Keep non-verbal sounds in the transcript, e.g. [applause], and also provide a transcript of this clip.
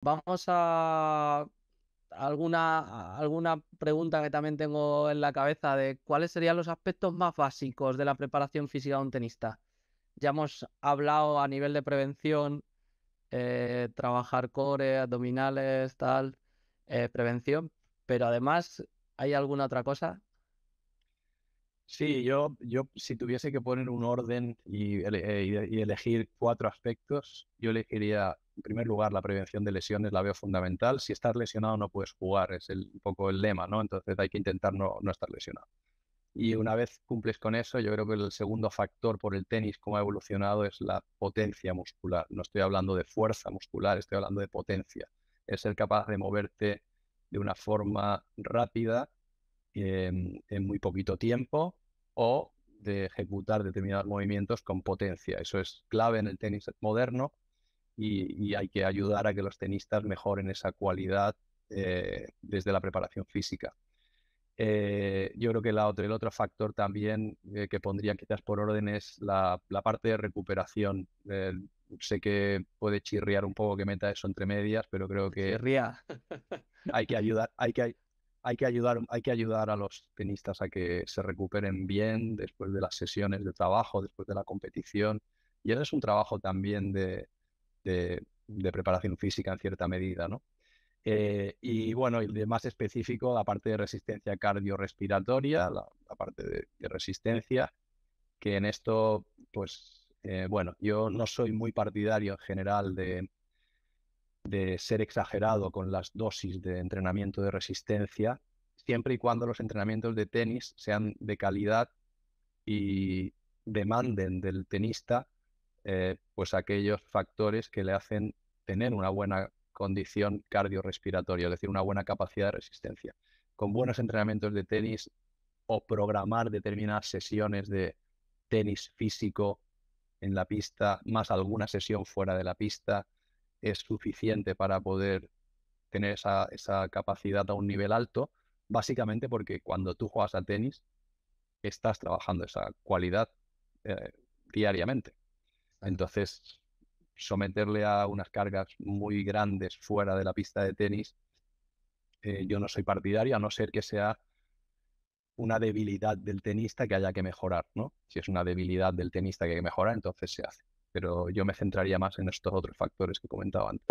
vamos a alguna, alguna pregunta que también tengo en la cabeza de cuáles serían los aspectos más básicos de la preparación física de un tenista. Ya hemos hablado a nivel de prevención, eh, trabajar core, abdominales, tal, eh, prevención, pero además, ¿hay alguna otra cosa? Sí, yo, yo si tuviese que poner un orden y, y elegir cuatro aspectos, yo elegiría en primer lugar, la prevención de lesiones la veo fundamental. Si estás lesionado no puedes jugar, es el, un poco el lema, ¿no? Entonces hay que intentar no, no estar lesionado. Y una vez cumples con eso, yo creo que el segundo factor por el tenis, cómo ha evolucionado, es la potencia muscular. No estoy hablando de fuerza muscular, estoy hablando de potencia. Es ser capaz de moverte de una forma rápida en, en muy poquito tiempo o de ejecutar determinados movimientos con potencia. Eso es clave en el tenis moderno y, hay que ayudar a que los tenistas mejoren esa cualidad eh, desde la preparación física. Eh, yo creo que la el otro factor también eh, que pondría quizás por orden es la, parte de recuperación. sé que puede chirriar un poco que meta eso entre medias, pero creo que [laughs] hay que ayudar, hay que, hay que ayudar, hay que ayudar a los tenistas a que se recuperen bien después de las sesiones de trabajo, después de la competición. Y eso es un trabajo también de, de, preparación física en cierta medida, ¿no? Eh, y bueno, y de más específico, la parte de resistencia cardiorrespiratoria, la, parte de, resistencia, que en esto, pues, eh, bueno, yo no soy muy partidario en general de, de ser exagerado con las dosis de entrenamiento de resistencia, siempre y cuando los entrenamientos de tenis sean de calidad y demanden del tenista eh, pues aquellos factores que le hacen tener una buena condición cardiorrespiratoria, es decir, una buena capacidad de resistencia. Con buenos entrenamientos de tenis o programar determinadas sesiones de tenis físico en la pista, más alguna sesión fuera de la pista, es suficiente para poder tener esa, capacidad a un nivel alto, básicamente porque cuando tú juegas a tenis, estás trabajando esa cualidad eh, diariamente. Entonces, someterle a unas cargas muy grandes fuera de la pista de tenis, eh, yo no soy partidario, a no ser que sea una debilidad del tenista que haya que mejorar, ¿no? Si es una debilidad del tenista que hay que mejorar, entonces se hace. Pero yo me centraría más en estos otros factores que comentaba antes.